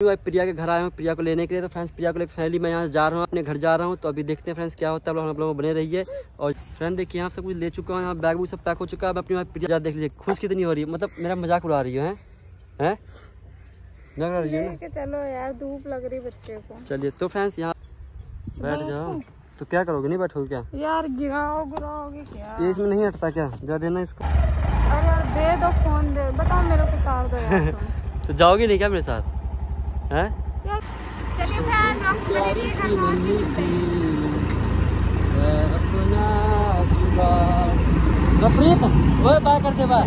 प्रिया के घर आया हूँ प्रिया को लेने के लिए। तो फ्रेंड्स प्रिया को लेकर फैमिली मैं यहाँ जा रहा हूँ अपने घर जा रहा हूँ। तो अभी देखते हैं फ्रेंड्स क्या होता है हम लोग बने रहिए। और फ्रेंड देखिए यहाँ सब कुछ ले चुका हूँ यहाँ बैग वूग सब पैक हो चुका है। अपनी प्रिया देख लीजिए खुश कितनी हो रही है। मतलब मेरा मज़ाक उड़ा रही है हैं? मज़ाक रही है चलो यार धूप लग रही बच्चे को। चलिए तो फ्रेंड्स यहाँ बैठ जाओ। तो क्या करोगे नहीं बैठोगे क्या? यार गिराओ गिराओगे क्या? ये इसमें नहीं हटता क्या? जा देना इसको। अरे यार दे दो फ़ोन दे। बताओ मेरे को उतार दो तो जाओगे नहीं क्या मेरे साथ? हैं? चलिए फ्रेंड्स हम बने घर पहुँच के मिलते हैं। अपना प्रीत ओए बाय करते बाय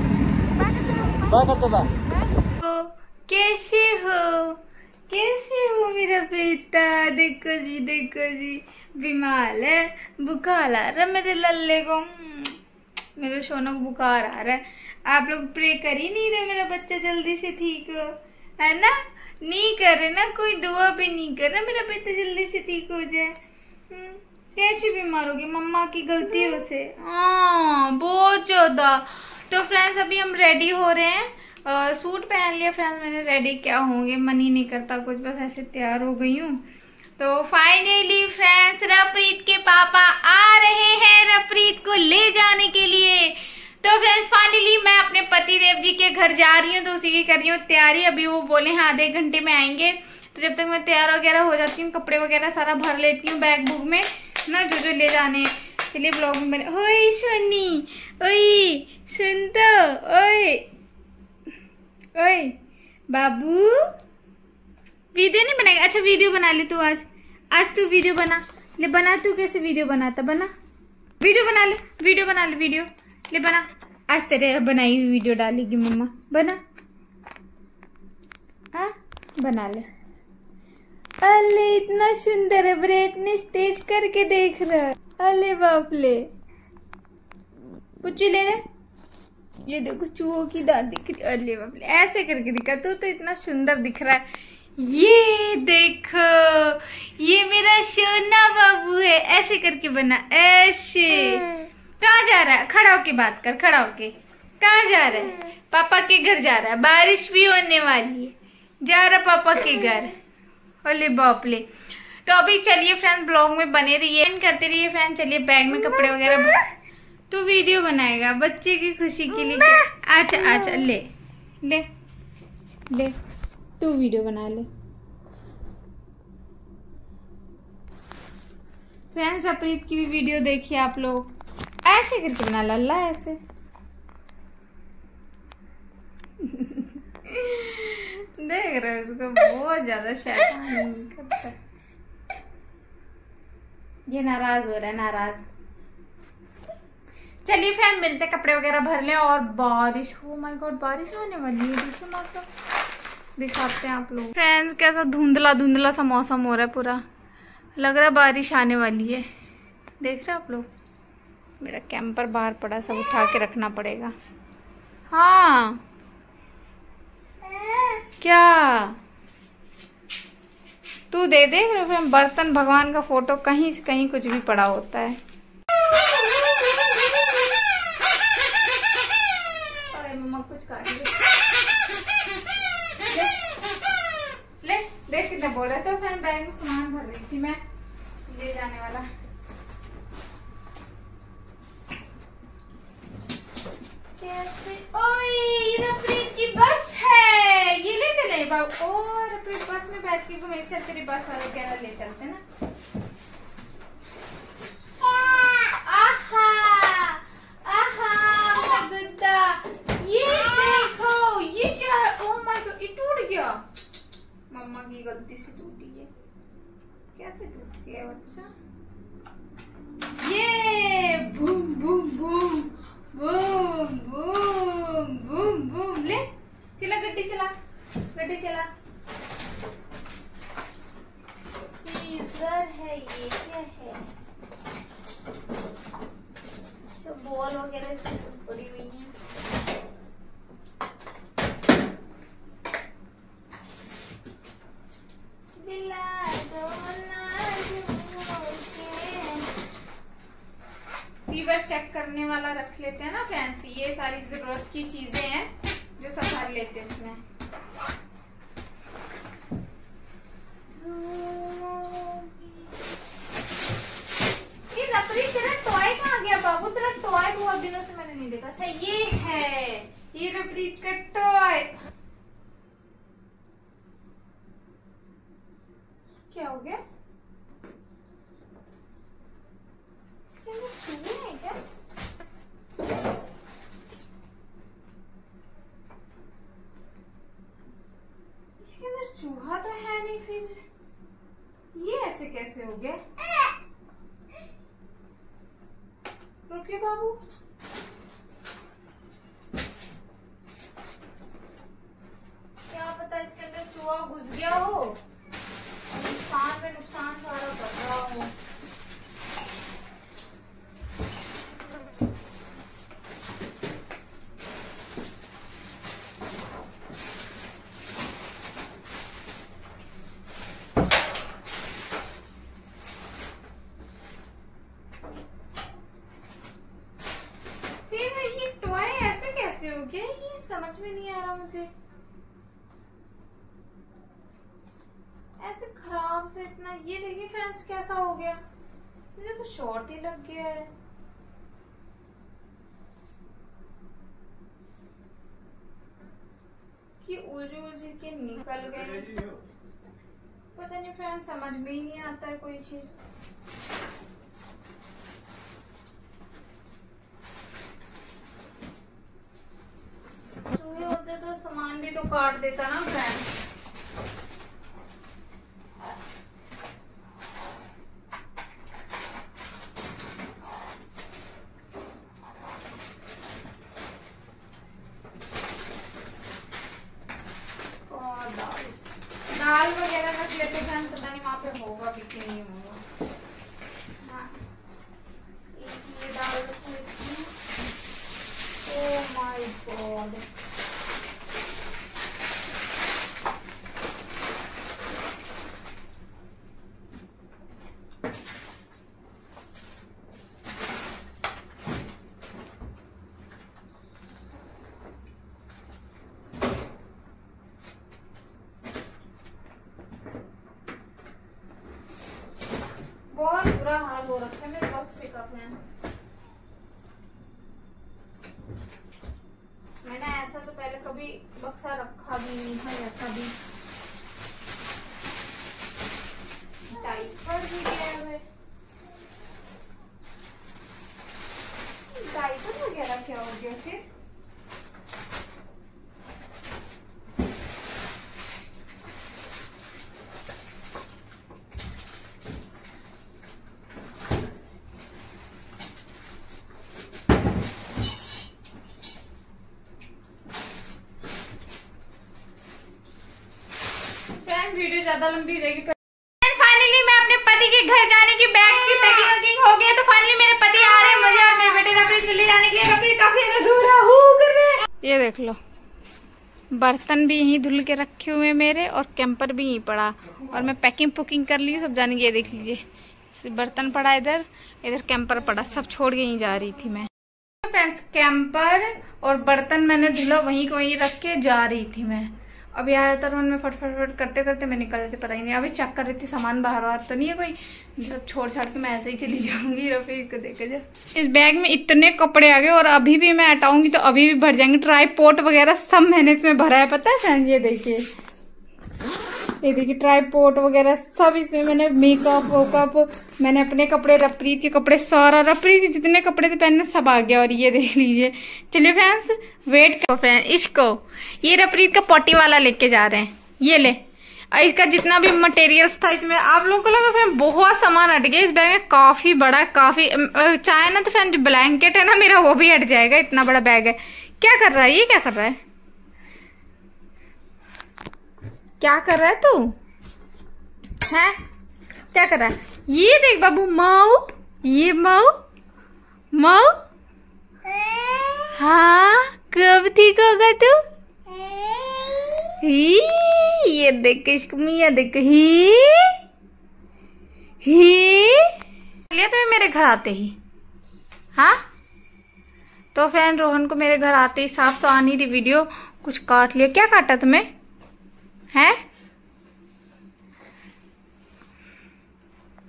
बाय करते बाय कैसे हो? कैसे हो मेरा बेटा? देखो जी देखो जी। बीमार है बुखार आ रहा है। मेरे लल्ले को हम्म, मेरे सोना को बुखार आ रहा है। आप लोग प्रे कर ही नहीं रहे मेरा बच्चा जल्दी से ठीक हो है ना? नहीं कर रहे ना कोई दुआ भी नहीं कर रहा मेरा बेटा जल्दी से ठीक हो जाए। हम्म, कैसे बीमार होगी मम्मा की गलतियों से। हाँ बहुत ज़्यादा। तो फ्रेंड्स अभी हम रेडी हो रहे हैं। अ, सूट पहन लिया फ्रेंड्स मैंने रेडी क्या होंगे मन ही नहीं करता कुछ बस ऐसे तैयार हो गई हूँ। तो फाइनली फ्रेंड्स रफरीत के पापा आ रहे हैं रफरीत को ले जाने के लिए। तो फ्रेंड्स फाइनली मैं अपने पति देव जी के घर जा रही हूँ तो उसी की कर रही हूँ तैयारी। अभी वो बोले, हैं, आधे घंटे में आएँगे। तो जब तक मैं तैयार वगैरह हो जाती हूँ, कपड़े वगैरह सारा भर लेती हूँ बैग बुक में, ना जो जो ले जाने चलिए ब्लॉग में बने। ओए, सोनी, ओए, सुन तो ओए ओए, बाबू, वीडियो नहीं बनाएगा? अच्छा वीडियो बना ले तू आज। आज तू वीडियो बना। ले, बना तू कैसे वीडियो बनाता? बना। वीडियो बना ले, वीडियो बना ले, वीडियो। ले बना। आज तेरे बनाई हुई वीडियो डालेगी मम्मा। बना। हाँ? बना ले। अले इतना सुंदर है ब्राइटनेस तेज करके देख रहा है। अले बाप ले कुछ ले ले ये देखो, चूहों की दांत दिख रही अरे बाप रे ऐसे करके दिखा। तू तो इतना सुंदर दिख रहा है। ये देखो, ये मेरा सोना बाबू है। ऐसे करके बना। ऐसे। कहाँ जा रहा है? खड़ा होके बात कर, खड़ा होके। कहाँ जा रहा है? पापा के घर जा रहा है। बारिश भी होने वाली है। जा रहा पापा के घर। अरे बाप ले तो अभी चलिए फ्रेंड ब्लॉग में बने रहिए। करते रहिए फ्रेंड चलिए बैग में कपड़े वगैरह तू वीडियो बनाएगा बच्चे की खुशी के लिए। अच्छा अच्छा ले। ले। ले। तू वीडियो बना ले। फ्रेंड्स, अप्रीत की भी वीडियो देखिए आप लोग। ऐसे करके बना लल्ला ऐसे। देख रहे हो उसको, बहुत ज़्यादा शैतानी करता ये नाराज़ हो रहा है, नाराज़। चलिए फ्रेंड मिलते कपड़े वगैरह भर ले और बारिश हो माय गॉड बारिश होने वाली है, देखिए मौसम। दिखाते हैं आप लोग। फ्रेंड्स कैसा धुंधला धुंधला सा मौसम हो रहा है पूरा। लग रहा है बारिश आने वाली है। देख रहे हैं आप लोग? मेरा कैंपर बाहर पड़ा सब उठा के रखना पड़ेगा। हाँ। क्या? तू दे दे फिर बर्तन भगवान का फ़ोटो कहीं से कहीं कुछ भी पड़ा होता है। अरे मम्मा कुछ काट ले ले देख कितना बोल रहा था फ्रेंड बैग में सामान भर रही थी मैं। ले जाने वाला कैसे ओए ये रफरीत की बस है ये ले चले बाबू ओ रफरीत बस में बैठ के घूमे चल तेरी बस वाले वगैरह ले चलते ना? आहा आहा मेरा गुद्दा ये देखो ये क्या ओ माय गॉड ये टूट गया। मम्मा की गलती से टूटी है। कैसे टूट गया बच्चा? ये boom boom boom boom boom boom boom ले चला गड्डी चला गड्डी चला सीजर है ये क्या है जो बॉल वगैरह इसमें सब पड़ी हुई हैं दिला दो फीवर चेक करने वाला रख लेते हैं ना फ्रेंड्स ये सारी ज़रूरत की चीज़ें हैं जो सब भर लेते हैं इसमें अच्छा ये है ये रबड़ी का टॉय क्या हो गया इसके अंदर चूहे हैं क्या इसके अंदर चूहा तो है नहीं फिर ये ऐसे कैसे हो गया रुकिए बाबू क्या पता इसके अंदर चूहा घुस गया हो और नुकसान में नुकसान सारा कर रहा हो फिर ये टॉय ऐसे कैसे हो गया ये समझ में नहीं आ रहा मुझे ऐसे खराब से इतना ये देखिए फ्रेंड्स कैसा हो गया मुझे तो शॉर्ट ही लग गया है उलझ उलझ के निकल गए। पता नहीं फ्रेंड समझ में ही नहीं आता है कोई चीज़। होते तो सामान भी तो काट देता ना फ्रेंड्स और दाल दाल वगैरह रख लेते हैं पता नहीं वहाँ पे होगा भी कि नहीं होगा। हाँ। हूँ। ओह माय गॉड बहुत बुरा हाल हो रखा है मेरे बक्से का फ्रेंड मैंने ऐसा तो पहले कभी बक्सा रखा भी नहीं था ऐसा भी डाइपर भी गया है। डाइपर वगैरह क्या हो गया फिर फ्रेंड वीडियो ज़्यादा लंबी रहेगी फाइनली मैं अपने पति के घर जाने की बैग की पैकिंग वैकिंग हो गई तो फाइनली मेरे पति आ रहे हैं मुझे और मेरे बेटे रफरीत को ले जाने के लिए रफरीत काफ़ी ज़्यादा रो रहा हूँ कर रहे हैं। ये देख लो। बर्तन भी यहीं धुल के रखे हुए हैं मेरे और कैंपर भी यहीं पड़ा। और मैं पैकिंग पुकिंग कर ली सब जाने, ये देख लीजिए। बर्तन पड़ा इधर इधर कैंपर पड़ा, सब छोड़ के यहीं जा रही थी मैं। फ्रेंड्स कैंपर और बर्तन मैंने धुला, वहीं को वहीं रख के जा रही थी मैं। अभी आया तो मन में फट फट करते करते मैं निकल जाती, पता ही नहीं। अभी चेक कर रही थी, सामान बाहर बाहर तो नहीं है कोई? मतलब छोड़ छाड़ के मैं ऐसे ही चली जाऊँगी रफी को देखे जा। इस बैग में इतने कपड़े आ गए और अभी भी मैं हटाऊँगी तो अभी भी भर जाएँगे। ट्राई पोर्ट वगैरह सब मैंने इसमें भरा है, पता है फ्रेंड ये देखिए। ये देखिए ट्राई पोर्ट वगैरह सब इसमें मैंने मेकअप वोकअप मैंने अपने कपड़े रपरीत के कपड़े सारा रपरीत के जितने कपड़े थे पहनने, सब आ गया, और ये देख लीजिए। चलिए फ्रेंड्स वेट करो फ्रेंड इसको ये रपरीत का पोटी वाला लेके जा रहे हैं। ये ले। और इसका जितना भी मटेरियल्स था, इसमें आप लोगों को लगा फ्रेंड बहुत सामान हट गया, इस बैग में काफ़ी बड़ा, काफ़ी चाहे ना तो फ्रेंड जो ब्लैंकेट है ना मेरा, वो भी हट जाएगा, इतना बड़ा बैग है। क्या कर रहा है? ये क्या कर रहा है? क्या कर रहा है तू? है? क्या कर रहा है? ये देख बाबू मऊ। ये मऊ। मऊ। हाँ कब ठीक होगा तू? ही ये देख इसको मिया देख ही। ही। लिया तुम्हें मेरे घर आते ही। हाँ? तो फ्रेंड रोहन को मेरे घर आते ही साफ़ तो आ नहीं रही वीडियो। कुछ काट लिया। क्या काटा तुम्हें? हैं?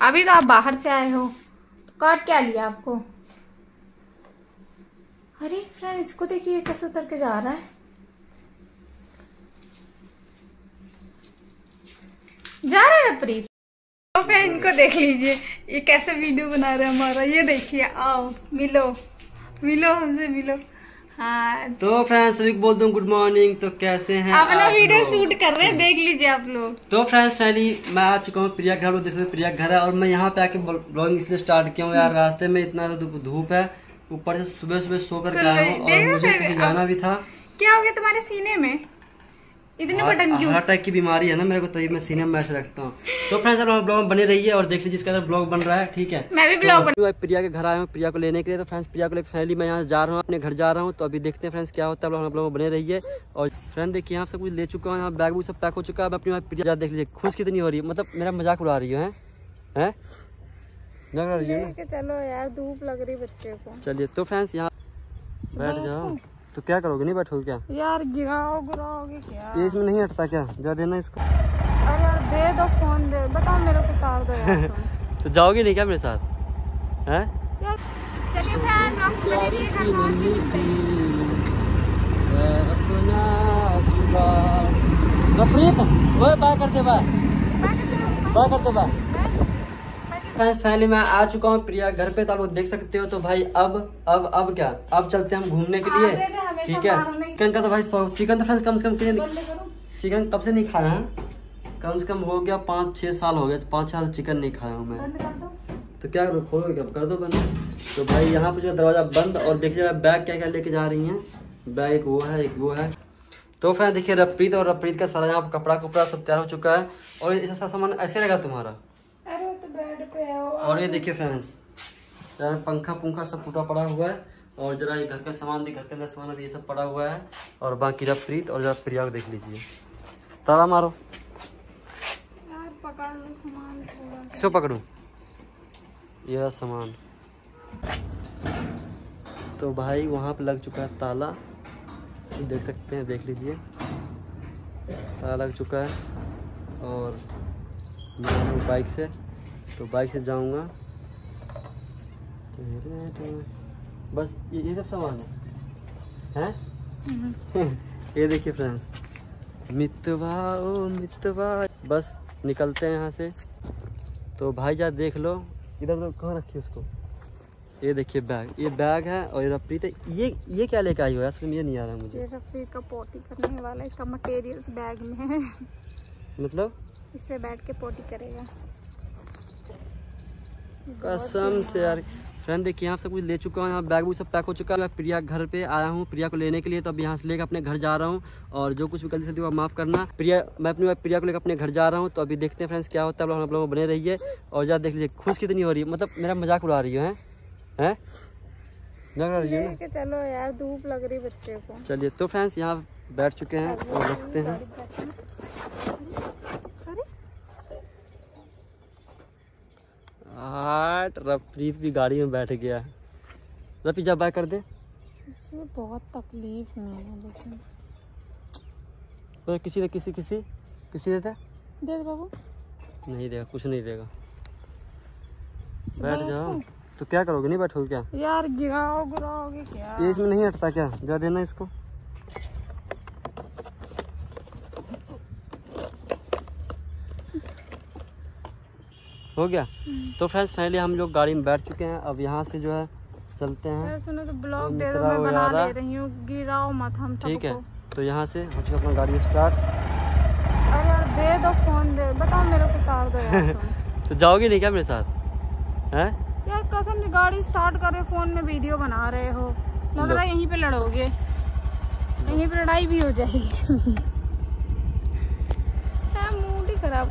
अभी तो आप बाहर से आए हो। तो काट क्या लिया आपको? अरे फ्रेंड, इसको देखिए कैसे उतर के जा रहा है। जा रहा है प्रीत? तो फ्रेंड, इनको देख लीजिए। ये कैसे वीडियो बना रहा हमारा। ये देखिए, आओ, मिलो। मिलो हमसे, मिलो। हाँ। तो फ्रेंड्स सभी को बोल दूँ गुड मॉर्निंग तो कैसे हैं अपना वीडियो शूट कर रहे हैं देख लीजिए आप लोग। तो फ्रेंड्स फाइनली मैं आ चुका हूँ प्रिया घर देख सकते प्रिया घर है और मैं यहाँ पे आके ब्लॉगिंग इसलिए स्टार्ट किया हूँ। यार रास्ते में इतना धूप- धूप है ऊपर से सुबह सुबह सो कर गया हूँ और मुझे जाना भी था। क्या हो गया तुम्हारे सीने में? इतने बटन क्यों? हार्ट अटैक की बीमारी है ना मेरे को तभी मैं सीने में ऐसे रखता हूँ। तो फ्रेंड्स आप ब्लॉग बने रहिए और देख लीजिए इसका ब्लॉग बन रहा है ठीक है? मैं भी ब्लॉग तो मैं प्रिया के घर आया हूँ प्रिया को लेने के लिए। तो फ्रेंड्स प्रिया को लेकर फाइनली मैं यहाँ जा रहा हूँ अपने घर जा रहा हूँ। तो अभी देखते हैं फ्रेंड्स क्या होता है। आप लोग बने रहिए। और फ्रेंड देखिए यहाँ सब कुछ ले चुका हूँ यहाँ बैग वूग सब पैक हो चुका है। अपनी प्रिया देख लीजिए खुश कितनी हो रही है। मतलब मेरा मज़ाक उड़ा रही है हैं? रही है चलो यार धूप लग रही बच्चे को। चलिए तो फ्रेंड्स यहाँ बैठ जाओ। तो क्या करोगे? नहीं बैठोगे क्या? यार गिराओ गिराओगे क्या? ये इसमें नहीं हटता क्या? जा देना इसको। अरे यार दे दो फ़ोन दे। बताओ मेरे को उतार दो यार तो जाओगे नहीं क्या मेरे साथ? हैं? चलिए फ्रेंड्स हम बने घर पहुँच के मिलते हैं प्रीत ओए बाय कर दे बाय बाय कर दे। बाय फ्रेंड्स फाइनली मैं आ चुका हूँ प्रिया घर पे तो आप लोग देख सकते हो तो भाई अब अब अब क्या? अब चलते हैं हम घूमने के लिए। ठीक है। चिकन का तो भाई सौ चिकन तो फ्रेंड्स कम से कम कितने चिकन कब से नहीं खाया है? कम से कम हो गया पाँच छः साल हो गए पाँच साल चिकन नहीं खाया हूँ मैं। तो क्या करो खोलोगे क्या? कर दो बंद। तो भाई यहाँ पर जो दरवाज़ा बंद और देखिए जरा बैग क्या क्या लेके जा रही हैं। बैग एक वो है एक वो है। तो फ्रेंड देखिए रप्रीत और रप्रीत का सारा यहाँ कपड़ा कपड़ा सब तैयार हो चुका है और सारा सामान ऐसे रहेगा तुम्हारा। बेड पे है और ये देखिए फ्रेंड्स यार पंखा पुंखा सब टूटा पड़ा हुआ है और जरा ये घर का सामान देख घर के अंदर सामान अभी ये सब पड़ा हुआ है और बाकी रप्रीत और जरा प्रिया को देख लीजिए। ताला मारो। यार पकड़ सामान थोड़ा किसको पकड़ूं। ये सामान। तो भाई वहाँ पे लग चुका है ताला। देख सकते हैं देख लीजिए। ताला लग चुका है और मैं बाइक से। तो बाइक से जाऊँगा। बस ये ये सब सामान है। हैं? ये देखिए फ्रेंड्स मितवा ओ मितवा। बस निकलते हैं यहाँ से। तो भाई जा देख लो इधर तो कहाँ रखी उसको? ये देखिए बैग ये बैग है और ये रप्रीत है। ये ये क्या लेके आई हो यार? समझ नहीं आ रहा मुझे। ये रफीक का पोटी करने वाला इसका मटेरियल्स बैग में है। मतलब? इसमें बैठ के पोटी करेगा। कसम से यार। फ्रेंड देखिए यहाँ सब कुछ ले चुका हूँ यहाँ बैग वूग सब पैक हो चुका है। मैं प्रिया घर पे आया हूँ प्रिया को लेने के लिए तो अब यहाँ से लेकर अपने घर जा रहा हूँ। और जो कुछ भी गलती से हुआ माफ़ करना। प्रिया मैं अपनी प्रिया को लेकर अपने घर जा रहा हूँ तो अभी देखते हैं फ्रेंड्स क्या होता है। आप लोग बने रहिए। और ज़्यादा देख लीजिए खुश कितनी हो रही है। मतलब मेरा मज़ाक उड़ा रही है हैं? चलो यार धूप लग रही बच्चे को। चलिए तो फ्रेंड्स यहाँ बैठ चुके हैं और रखते हैं अरे आठ। रफरीत भी गाड़ी में बैठ गया। है रफी जब बाय कर दे। इसमें बहुत तकलीफ़ में है लेकिन तो किसी दे किसी किसी? किसी देता दे दे बाबू। नहीं देगा कुछ नहीं देगा। बैठ जाओ। तो क्या करोगे? नहीं बैठोगे क्या? यार गिराओ गिराओगे क्या? इसमें नहीं हटता क्या? जा देना इसको। हो गया? तो फ्रेंड्स फाइनली हम लोग गाड़ी में बैठ चुके हैं। अब यहाँ से जो है चलते हैं। सुनो तो ब्लॉग दे दो मैं बना। ले रही हूँ। गिराओ मत हम ठीक है तो यहाँ से हो चुका अपना गाड़ी स्टार्ट अरे यार दे दो फ़ोन दे बताओ मेरे को उतार दो यार तो जाओगे नहीं क्या मेरे साथ? हैं? यार कसम से गाड़ी स्टार्ट कर रहे फ़ोन में वीडियो बना रहे हो। लग रहा है यहीं पे लड़ोगे। यहीं पे लड़ाई भी हो जाएगी। मूड ही खराब।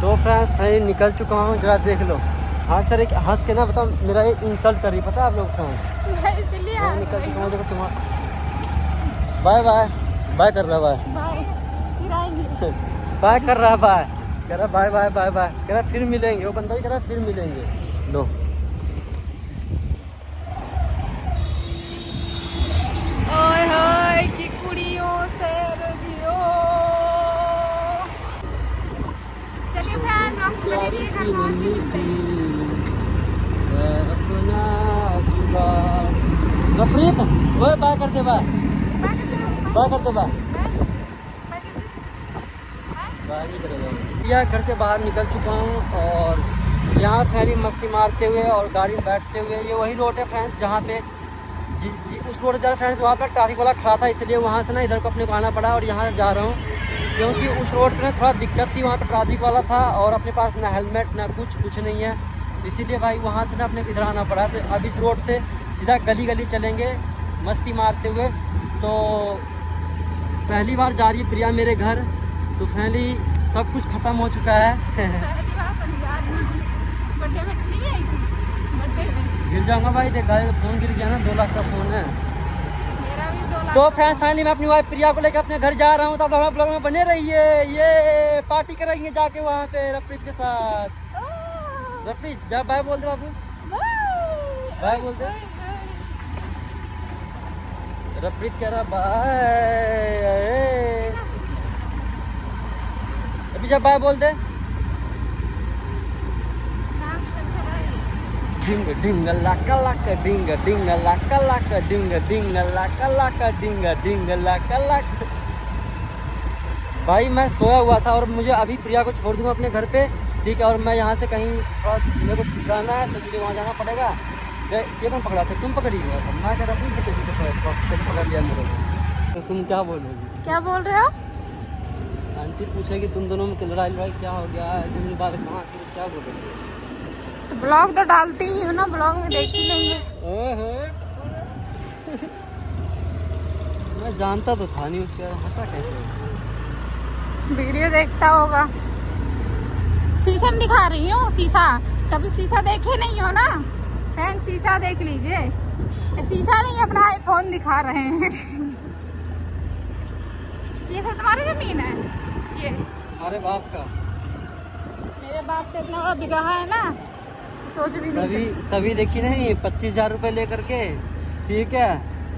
तो फ्रेंड्स मैं निकल चुका हूँ जरा देख लो। हाँ सर एक हंस के ना बताओ मेरा ये इंसल्ट कर रही पता है आप लोग फ्रेंड्स निकल चुका हूँ देखो तुम्हारा। बाय बाय बाय कर रहा है बाय बाय कर रहा है बाय कह रहा बाय बाय बाय बाय कह रहा फिर मिलेंगे। वो बंदा भी कह रहा फिर मिलेंगे। लो। फ्रेंड्स हम बने रहिए घर पहुँच के मिलते हैं अपना कर दे बाय बाय कर दे बाय यह घर से बाहर निकल चुका हूँ और यहाँ फैली मस्ती मारते हुए और गाड़ी में बैठते हुए, ये वही रोड है फ्रेंड्स जहाँ पे जिस उस रोड जा रहा फ्रेंड्स वहाँ पर ट्रैफ़िक वाला खड़ा था, इसलिए वहाँ से ना इधर को अपने को आना पड़ा और यहाँ जा रहा हूँ। क्योंकि उस रोड पे ना थोड़ा दिक्कत थी वहाँ पे ट्रैफ़िक वाला था और अपने पास ना हेलमेट ना कुछ कुछ नहीं है। इसीलिए भाई वहाँ से ना अपने इधर आना पड़ा। तो अब इस रोड से सीधा गली गली चलेंगे मस्ती मारते हुए। तो पहली बार जा रही है प्रिया मेरे घर। तो फैमिली सब कुछ खत्म हो चुका है। गिर जाऊँगा भाई देख फ़ोन गिर गया ना दो लाख का फ़ोन है। तो फ्रेंड्स फाइनली मैं अपनी वाइफ प्रिया को लेकर अपने घर जा रहा हूँ तो आप लोग ब्लॉग में बने रहिए। ये पार्टी करेंगे जाके वहाँ पे रफरीत के साथ। रफरीत जा बाय बोल दे बाबू। बाय। बोल दे। रफरीत कह रहा बाय। अभी जब बाय बोल दे। थरथराई। डिंग डिंग लाका लाका डिंग डिंग लाका लाका डिंग डिंग लाका लाका डिंग डिंग लाका लाका भाई मैं सोया हुआ था और मुझे अभी प्रिया को छोड़ दूँगा अपने घर पे। ठीक है और मैं यहाँ से कहीं मेरे को जाना है तो मुझे वहाँ जाना पड़ेगा। जय ये कौन पकड़ा था? तुम पकड़ी हुआ था मैं कह रहा हूँ को पकड़ कैसे पकड़ लिया मेरे को। तो तुम क्या बोलोगी क्या बोल रहे हो? आंटी पूछेगी तुम दोनों में लड़ाई लड़ाई क्या हो गया? है दिन बाद कहाँ क्या बोलोगे ब्लॉग तो डालती ही हूँ ना ब्लॉग में देख ही लेंगे। मैं जानता तो था नहीं उसके हंसा कैसे वीडियो देखता होगा। शीशा में दिखा रही हूँ शीशा कभी शीशा देखे नहीं हो ना? फ़ैन शीशा देख लीजिए। शीशा नहीं अपना आईफोन दिखा रहे हैं। ये सब तुम्हारी ज़मीन है? ये। अरे बाप का। मेरे बाप का इतना बड़ा बिगहा है ना सोच भी नहीं तभी तभी देखी नहीं पच्चीस हज़ार रूपए लेकर के। ठीक है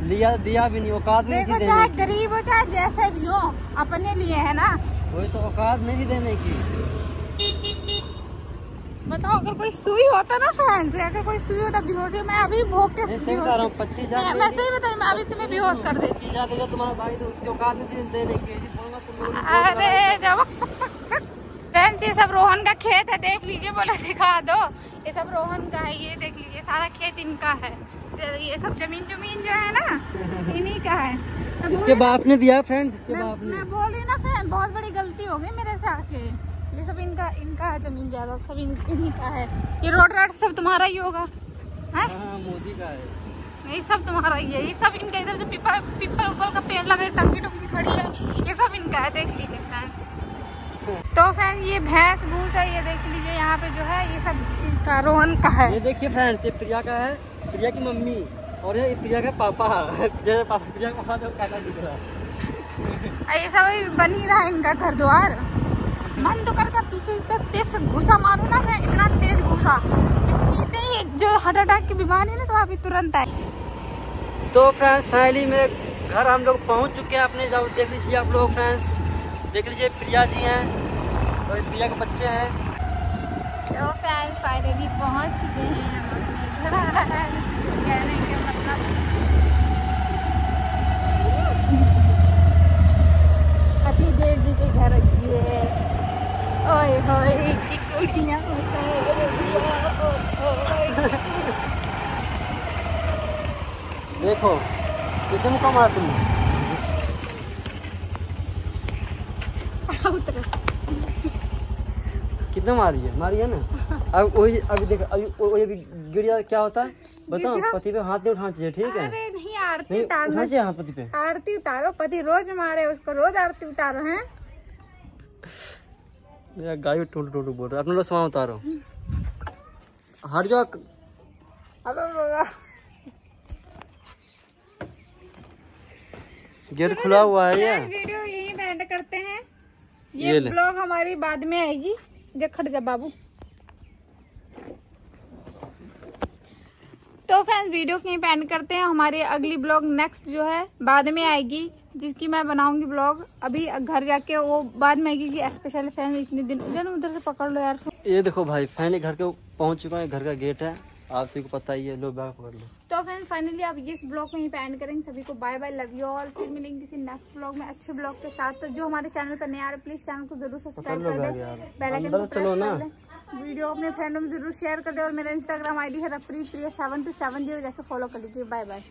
लिया दिया भी नहीं औकात नहीं देखो चाहे गरीब हो चाहे जैसे भी हो अपने लिए है ना? वही तो औकात नहीं देने की। बताओ अगर कोई सुई होता ना फ्रेंड्स अगर कोई सुई होता बेहोश मैं अभी भोग के सही बता रहा हूँ पच्चीस हज़ार मैं सही बता रही मैं अभी तुम्हें बेहोश कर देती तुम्हारा भाई तो उसकी औकात नहीं देने की। अरे जब फ्रेंड्स ये सब रोहन का खेत है देख लीजिए बोला दिखा दो। ये सब रोहन का है ये देख लीजिए सारा खेत इनका है। ये सब ज़मीन ज़मीन जो है ना इन्हीं का है। इसके बाप ने दिया फ्रेंड्स इसके बाप ने। मैं बोल रही ना फ्रेंड बहुत बड़ी गलती हो गई मेरे से आके ये सब इनका इनका है ज़मीन ज़्यादा सब इन- इन्हीं का है। ये रोड राड सब तुम्हारा ही होगा है? हाँ मोदी का है। ये सब तुम्हारा ही है ये सब इनका इधर जो पीपल पीपल उपल का पेड़ लगे टंकी टंकी खड़ी है ये सब इनका है देख लीजिए। तो फ्रेंड ये भैंस भूस है ये देख लीजिए यहाँ पे जो है ये सब इसका रोहन का है। ये देखिए फ्रेंड्स ये प्रिया का है प्रिया की मम्मी और ये प्रिया का पापा प्रिया का पापा प्रिया का पापा दिख रहा है। ये सब बन ही रहा है इनका घर द्वार मन तो करके पीछे इतना तेज घुसा मारू ना फ्रेंड इतना तेज घुसा। सीधे ही जो हार्ट अटैक की बीमारी है ना तो अभी तुरंत आए। तो फ्रेंड्स फाइनली मेरे घर हम लोग पहुँच चुके हैं अपने जाओ देख लीजिए आप लोग फ्रेंड्स देख लीजिए प्रिया जी हैं। ये प्रिया के बच्चे हैं। तो फाइनली पहुँच चुके हैं हम अपने घर कहने के मतलब पति देव जी के घर ओए होए की कुड़ियाँ से देखो कितने कम तुमने उतर। कितना मारी है? मारी है ना? अब वही अभी देखो अभी वही अभी गिर जाए क्या होता है? बताओ पति पे हाथ नहीं उठाना चाहिए ठीक है? अरे नहीं आरती नहीं उतारना उठाना चाहिए हाथ पति पे? आरती उतारो पति रोज मारे उसको रोज आरती उतारो हैं? मेरा गाय टोटू टोटू बोल रहा है। अपने लोग सामान उतारो। हट जाओ। बाबा गेट खुला हुआ है ये। वीडियो यहीं पे एंड करते हैं। ये ये ब्लॉग हमारी बाद में आएगी। देख खट जा बाबू। तो फ्रेंड्स वीडियो कहीं पे एंड करते हैं। हमारी अगली ब्लॉग नेक्स्ट जो है, बाद में आएगी, जिसकी मैं बनाऊँगी ब्लॉग अभी घर जाके वो बाद में आएगी कि स्पेशल फ्रेंड इतने दिन उधर से पकड़ लो यार। ये देखो भाई फ़ैन घर के पहुँच चुका है घर का गेट है। आप सभी को पता ही है लो बैग पकड़ लो। तो फ्रेंड फाइनली आप इस ब्लॉग में ही पे एंड करेंगे। सभी को bye bye love you all फिर मिलेंगे किसी नेक्स्ट ब्लॉग में अच्छे ब्लॉग के साथ। तो जो हमारे चैनल पर नए आ रहे प्लीज़ चैनल को ज़रूर सब्सक्राइब कर दे। बेल आइकन को प्रेस कर दे। वीडियो अपने फ्रेंडों में ज़रूर शेयर कर दे और मेरा इंस्टाग्राम आईडी है रफरी Priya seven two seven zero जैसे फॉलो कर लीजिए। Bye bye